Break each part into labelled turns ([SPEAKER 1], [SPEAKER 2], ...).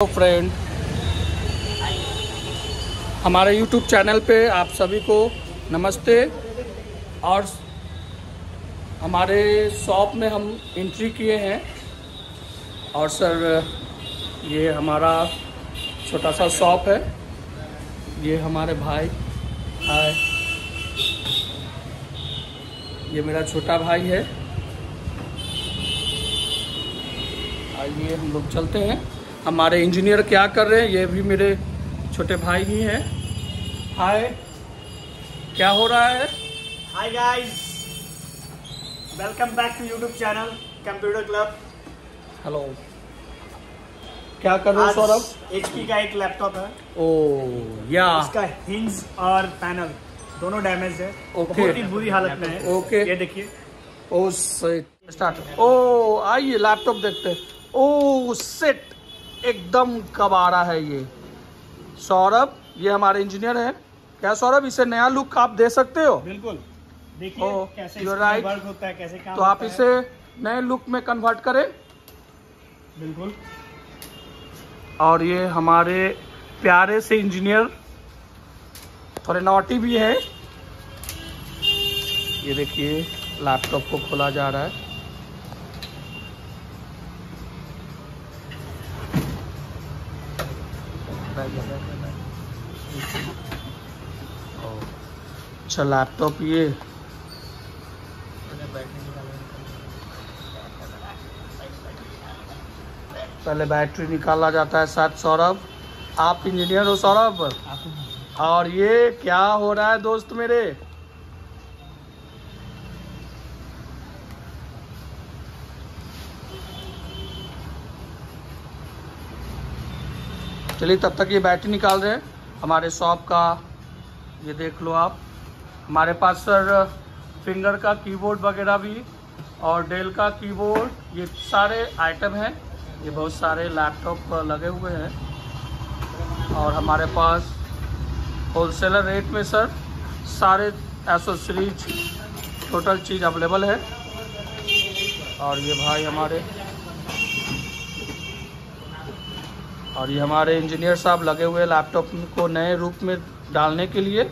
[SPEAKER 1] तो फ्रेंड हमारे YouTube channel पे आप सभी को नमस्ते। और हमारे शॉप में हम एंट्री किए हैं। और सर ये हमारा छोटा सा शॉप है। ये हमारे भाई। हाय ये मेरा छोटा भाई है। आइए हम लोग चलते हैं। हमारे इंजीनियर क्या कर रहे हैं ये भी मेरे छोटे भाई ही हैं। हाय क्या हो रहा है?
[SPEAKER 2] Hi guys welcome back to YouTube channel computer club
[SPEAKER 1] hello क्या कर रहे हो सौरभ?
[SPEAKER 2] एचपी का एक लैपटॉप है।
[SPEAKER 1] ओ या।
[SPEAKER 2] इसका हिंज और पैनल दोनों डैमेज है।
[SPEAKER 1] Okay.
[SPEAKER 2] बहुत ही बुरी हालत में है।
[SPEAKER 1] Okay.
[SPEAKER 2] ये देखिए।
[SPEAKER 1] ओ सेट स्टार्ट ओ आइए लैपटॉप देखते हैं। ओ सेट एकदम कबाड़ा है ये। सौरभ ये हमारे इंजीनियर हैं। क्या सौरभ इसे नया लुक आप दे सकते हो?
[SPEAKER 2] बिल्कुल। देखिए
[SPEAKER 1] Oh,
[SPEAKER 2] कैसे
[SPEAKER 1] right.
[SPEAKER 2] होता है कैसे काम
[SPEAKER 1] तो आप इसे नए लुक में कन्वर्ट करें।
[SPEAKER 2] बिल्कुल।
[SPEAKER 1] और ये हमारे प्यारे से इंजीनियर थोड़े नॉटी भी है। ये देखिए लैपटॉप को खोला जा रहा है। अच्छा लैपटॉप ये। पहले बैटरी निकाला जाता है शायद सौरभ। आप इंजीनियर हो, सौरभ? और ये क्या हो रहा है, दोस्त मेरे? चलिए, तब तक ये बैटरी निकाल रहे हैं। हमारे शॉप का, ये देख लो आप। हमारे पास सर, फिंगर का कीबोर्ड वगैरह भी और डेल का कीबोर्ड ये सारे आइटम हैं। ये बहुत सारे लैपटॉप लगे हुए हैं। और हमारे पास होलसेलर रेट में सर, सारे एसोसरीज टोटल चीज़ अवेलेबल है। और ये भाई हमारे और ये हमारे इंजीनियर साहब लगे हुए लैपटॉप को नए रूप में डालने के लिए।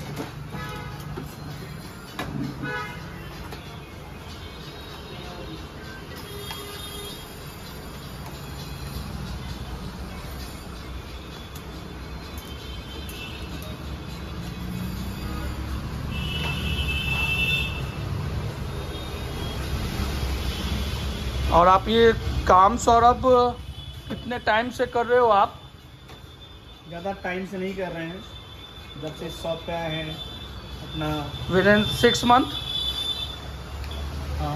[SPEAKER 1] और आप ये काम सौरभ कितने टाइम से कर रहे हो आप?
[SPEAKER 2] ज़्यादा टाइम से नहीं कर रहे हैं। जब से शॉप पे आए हैं अपना
[SPEAKER 1] विद इन सिक्स मंथ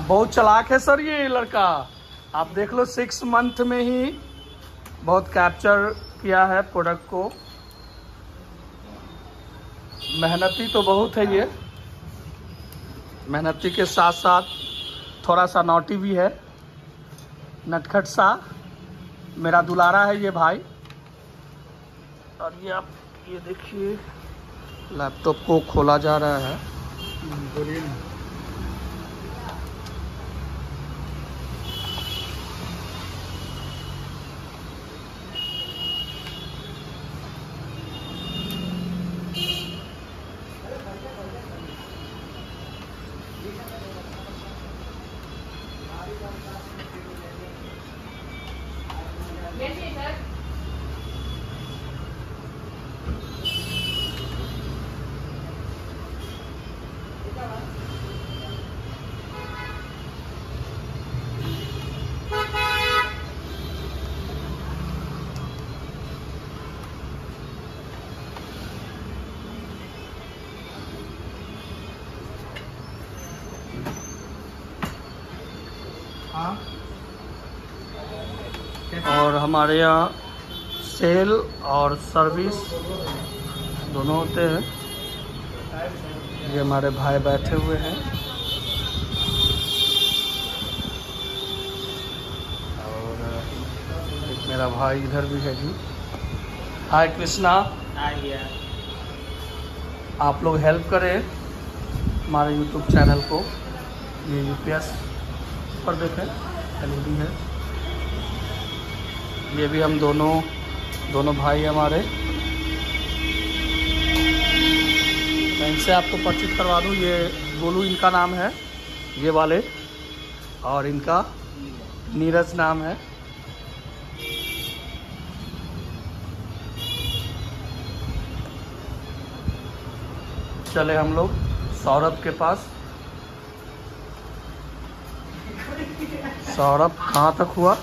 [SPEAKER 1] बहुत चलाक है सर ये लड़का। आप देख लो सिक्स मंथ में ही बहुत कैप्चर किया है प्रोडक्ट को। मेहनती तो बहुत है ये। मेहनती के साथ साथ थोड़ा सा नौटी भी है। नटखट सा मेरा दुलारा है ये भाई। और ये आप ये देखिए। लैपटॉप को खोला जा रहा है
[SPEAKER 2] बोलिए ना हाँ
[SPEAKER 1] और हमारे यहाँ सेल और सर्विस दोनों होते हैं। ये हमारे भाई बैठे हुए हैं। और एक मेरा भाई इधर भी है जी। हाय कृष्णा। आप लोग हेल्प करें हमारे यूट्यूब चैनल को ये यूपीएस पर देखें एलईडी है। ये भी हम दोनों दोनों भाई हमारे। मैं इनसे आपको परिचित करवा दूँ, ये गोलू इनका नाम है, ये वाले। और इनका नीरज नाम है। चले हम लोग सौरभ के पास। सौरभ कहाँ तक हुआ?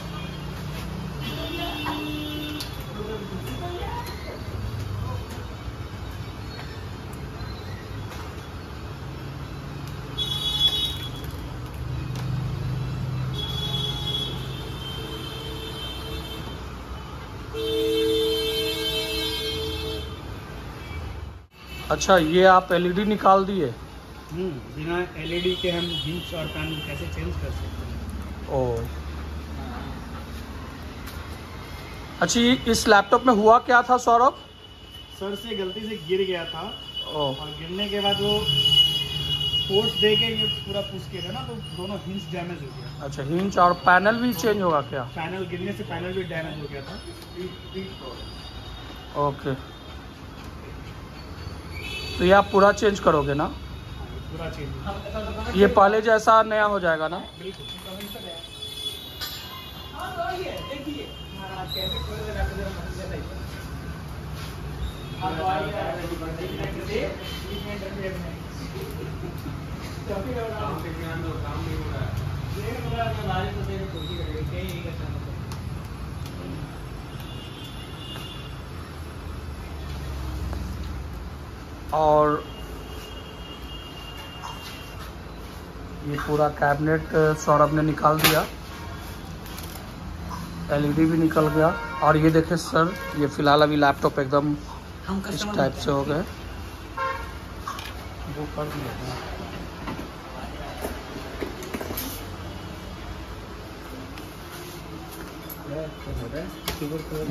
[SPEAKER 1] अच्छा ये आप एलईडी निकाल दिए।
[SPEAKER 2] हम्म, बिना एलईडी के हम हिंच और पैनल कैसे चेंज कर सकते हैं?
[SPEAKER 1] ओ। अच्छा इस लैपटॉप में हुआ क्या था सौरभ?
[SPEAKER 2] सर से गलती से गिर गया था।
[SPEAKER 1] ओ।
[SPEAKER 2] और गिरने के बाद वो फोर्स दे के ये पूरा पुश किया था ना तो दोनों हिंच डैमेज हो गया।
[SPEAKER 1] अच्छा हिंच और पैनल भी चेंज होगा क्या?
[SPEAKER 2] पैनल गिरने से पैनल भी डैमेज हो गया था।
[SPEAKER 1] ओके तो ये आप पूरा चेंज करोगे ना? ये पहले जैसा नया हो जाएगा ना? और ये पूरा कैबिनेट सौरभ ने निकाल दिया। एलईडी भी निकल गया। और ये देखे सर ये फ़िलहाल अभी लैपटॉप एकदम इस टाइप से हो गए। वो कर दिया।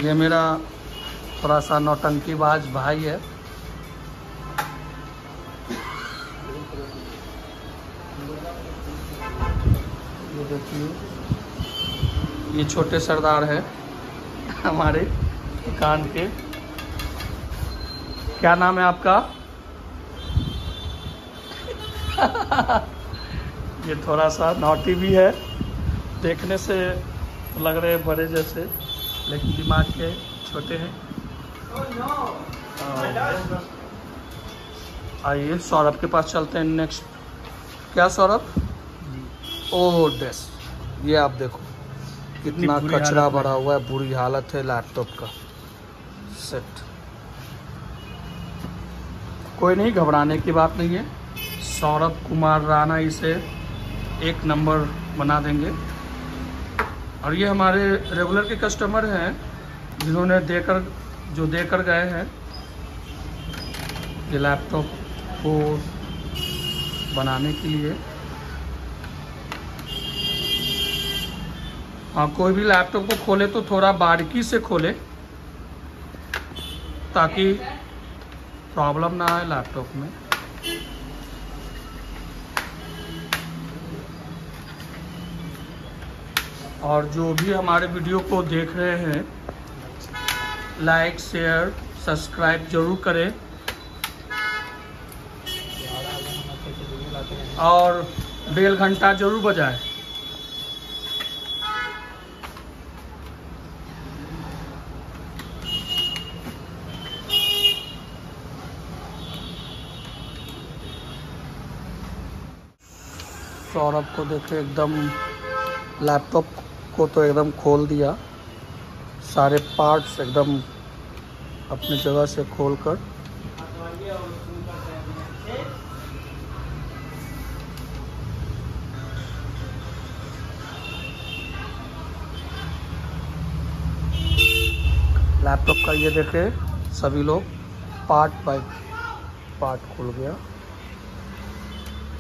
[SPEAKER 1] ये मेरा थोड़ा सा नौटंकीबाज भाई है। देखिए ये छोटे सरदार है हमारे दुकान के। क्या नाम है आपका? ये थोड़ा सा नौटी भी है देखने से लग रहे हैं बड़े जैसे लेकिन दिमाग के छोटे हैं। आइए सौरभ के पास चलते हैं नेक्स्ट क्या सौरभ? ओह डेस ये आप देखो कितना कचरा भरा हुआ है बुरी हालत है लैपटॉप का। सेट कोई नहीं घबराने की बात नहीं है। सौरभ कुमार राणा इसे एक नंबर बना देंगे। और ये हमारे रेगुलर के कस्टमर हैं जिन्होंने देकर जो देकर गए हैं ये लैपटॉप को बनाने के लिए। हाँ कोई भी लैपटॉप को खोले तो थोड़ा बारीकी से खोले, ताकि प्रॉब्लम ना आए लैपटॉप में। और जो भी हमारे वीडियो को देख रहे हैं लाइक शेयर सब्सक्राइब ज़रूर करें। और बेल घंटा ज़रूर बजाएँ। सौरभ को देखे, एकदम लैपटॉप को तो एकदम खोल दिया। सारे पार्ट्स एकदम अपनी जगह से खोल कर लैपटॉप का ये देखे सभी लोग पार्ट बाय पार्ट खुल गया।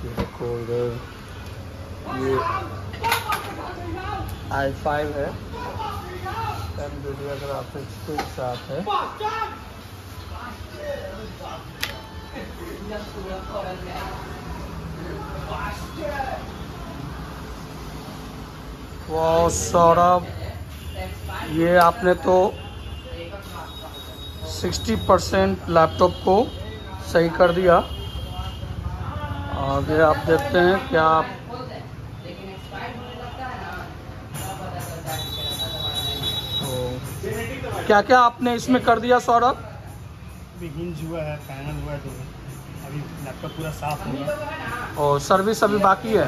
[SPEAKER 1] ये देखो इधर ये आई फाइव है। टेन वीडियो ग्राफिक्स के साथ है। वो सौरभ, ये आपने तो 60 परसेंट लैपटॉप को सही कर दिया। आगे आप देखते हैं क्या तो क्या क्या आपने इसमें कर दिया सौरभ?
[SPEAKER 2] अभी हिंज हुआ है पैनल हुआ है तो अभी लैपटॉप पूरा साफ़ होगा
[SPEAKER 1] और सर्विस अभी बाकी है?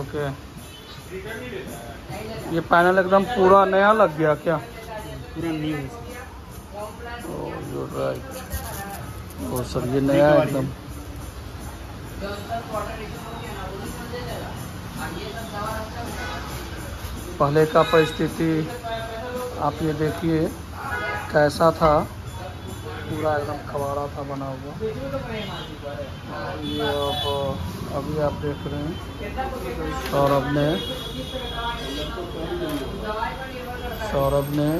[SPEAKER 1] ओके ये पैनल एकदम पूरा नया लग गया क्या?
[SPEAKER 2] पूरा न्यू है।
[SPEAKER 1] राइट ओ सर ये नया है एकदम। पहले का परिस्थिति आप ये देखिए, कैसा था। पूरा एकदम खबाड़ा था बना हुआ। ये अब, अभी आप देख रहे हैं। सौरभ ने सौरभ ने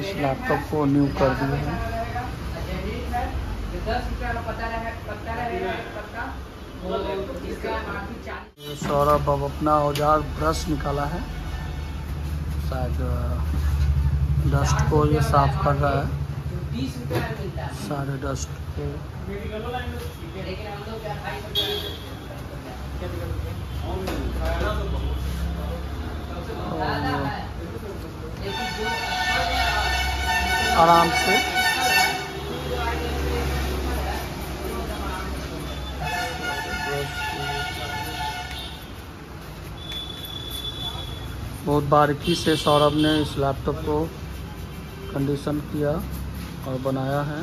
[SPEAKER 1] इस लैपटॉप को न्यू कर दिया है। सौरभ अब अपना औज़ार ब्रश निकाला है। शायद डस्ट को ये साफ़ कर रहा है। सारे डस्ट को। आराम से बहुत बारीकी से सौरभ ने इस लैपटॉप को कंडीशन किया और बनाया है।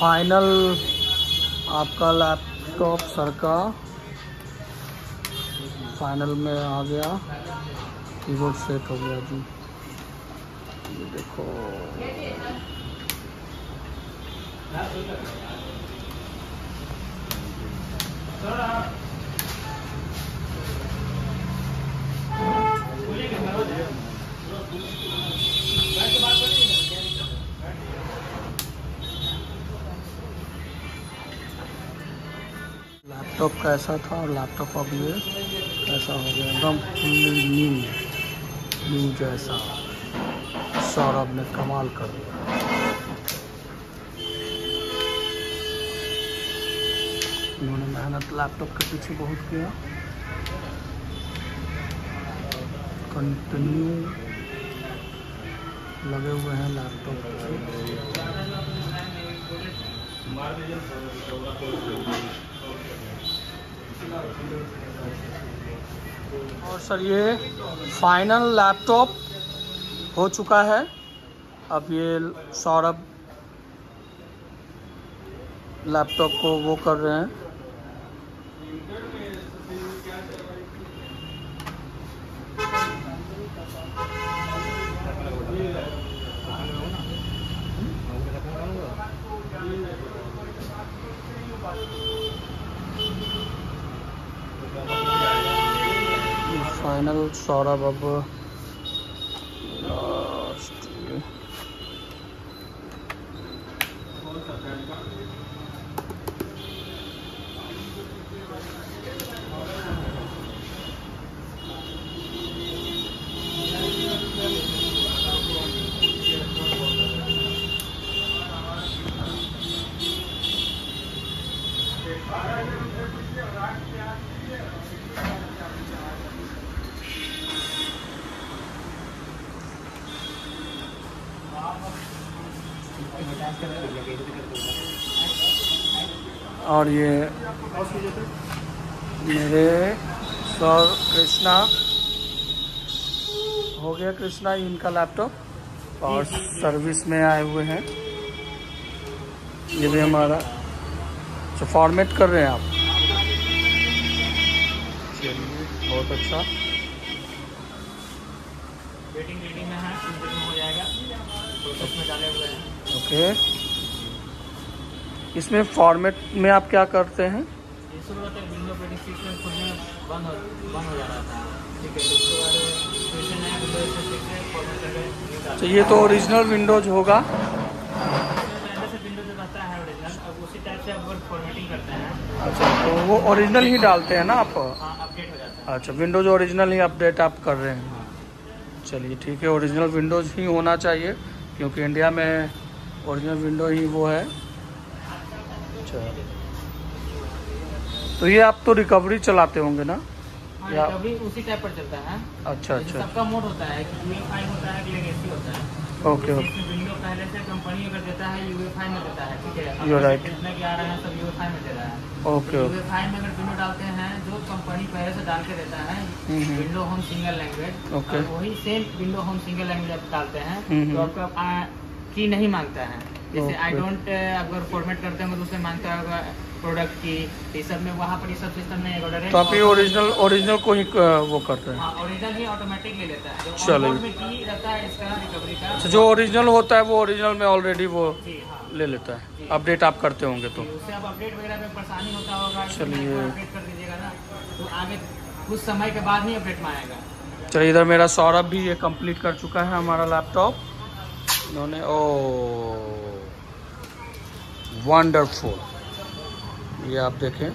[SPEAKER 1] फाइनल आपका लैपटॉप सर का फाइनल में आ गया। कीबोर्ड सेट हो गया जी। ये देखो। लैपटॉप कैसा था? और लैपटॉप अब ये कैसा हो गया? एकदम न्यू न्यू जैसा। सौरभ ने कमाल कर दिया। उन्होंने मेहनत लैपटॉप के पीछे बहुत किया। कंटिन्यू लगे हुए हैं लैपटॉप पे और सर, ये फाइनल लैपटॉप हो चुका है। अब ये सौरभ लैपटॉप को वो कर रहे हैं। फाइनल सौरभ अब और ये मेरे सर कृष्णा हो गया कृष्णा इनका लैपटॉप और सर्विस में आए हुए हैं। ये भी हमारा अच्छा फॉर्मेट कर रहे हैं आप। चलिए बहुत अच्छा।
[SPEAKER 2] वेटिंग वेटिंग में है में हो जाएगा। प्रोसेस में डाले हुए हैं।
[SPEAKER 1] ओके। इसमें फॉर्मेट में आप क्या करते हैं?
[SPEAKER 2] है हो हो है तो
[SPEAKER 1] ये तो ओरिजिनल विंडोज़ होगा।
[SPEAKER 2] है हैं।
[SPEAKER 1] अच्छा तो वो ओरिजिनल ही डालते हैं ना आप?
[SPEAKER 2] हाँ हो है।
[SPEAKER 1] अच्छा विंडोज़ ओरिजिनल ही अपडेट आप कर रहे हैं। चलिए ठीक है ओरिजिनल विंडोज़ ही होना चाहिए क्योंकि इंडिया में ओरिजिनल विंडो ही वो है। चलिए तो ये आप तो रिकवरी चलाते होंगे ना?
[SPEAKER 2] हाँ
[SPEAKER 1] या-
[SPEAKER 2] उसी टाइप पर चलता है।
[SPEAKER 1] अच्छा अच्छा।
[SPEAKER 2] सबका मोड होता है कि यूएफआई होता है लेगेसी होता है।
[SPEAKER 1] Okay okay.
[SPEAKER 2] विंडो पहले से कंपनी अगर देता है यूएफआई में देता है ठीक है?
[SPEAKER 1] right.
[SPEAKER 2] जितने के आ रहे हैं सब यूएफआई में दे रहा है।
[SPEAKER 1] Okay okay.
[SPEAKER 2] यूएफआई में अगर विंडो डालते हैं जो कंपनी पहले से डाल के देता है। Window home single language
[SPEAKER 1] Okay.
[SPEAKER 2] वही same window home single language आप डालते हैं। तो आपका की नहीं माँगता है। जैसे आई डोंट अगर फॉर्मेट करते हैं तो उसमें माँगता होगा प्रोडक्ट की ये सब में वहाँ पर ये सब सिस्टम नहीं है
[SPEAKER 1] तो आप ये ओरिजिनल ओरिजिनल को ही वो करते हैं।
[SPEAKER 2] हाँ ओरिजिनल ही ऑटोमेटिक ले लेता है। जो
[SPEAKER 1] चलिए।
[SPEAKER 2] की रहता है इसका रिकवरी का
[SPEAKER 1] अच्छा जो ओरिजिनल होता है वो ओरिजिनल में ऑलरेडी वो
[SPEAKER 2] हाँ।
[SPEAKER 1] ले लेता है। अपडेट आप करते होंगे तो।
[SPEAKER 2] उससे अब अपडेट वगैरह में परेशानी होता होगा
[SPEAKER 1] चलिए।
[SPEAKER 2] अपडेट कर दीजिएगा ना तो आगे कुछ समय के बाद ही अपडेट में आएगा।
[SPEAKER 1] चलिए इधर मेरा सौरभ भी ये कंप्लीट कर चुका है हमारा लैपटॉप इन्होंने ओ। वंडरफुल ये आप देखें।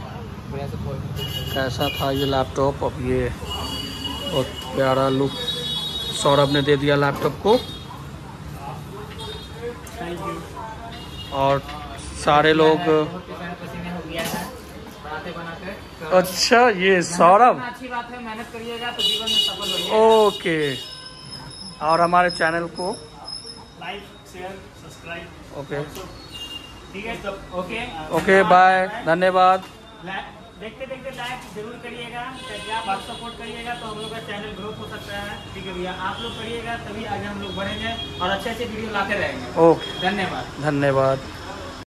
[SPEAKER 1] कैसा था ये लैपटॉप अब ये बहुत प्यारा लुक सौरभ ने दे दिया लैपटॉप को। और सारे लोग अच्छा ये सौरभ।
[SPEAKER 2] तो
[SPEAKER 1] ओके। और हमारे चैनल को
[SPEAKER 2] लाइक शेयर सब्सक्राइब
[SPEAKER 1] ओके।
[SPEAKER 2] ठीक है तो ओके
[SPEAKER 1] ओके बाय धन्यवाद।
[SPEAKER 2] देखते देखते लाइक ज़रूर करिएगा ताकि आप आप सपोर्ट करिएगा तो हम लोग का चैनल ग्रोथ हो सकता है। ठीक है भैया आप लोग करिएगा तभी आगे हम लोग बढ़ेंगे और अच्छे अच्छे वीडियो लाते रहेंगे।
[SPEAKER 1] ओके
[SPEAKER 2] धन्यवाद।
[SPEAKER 1] धन्यवाद।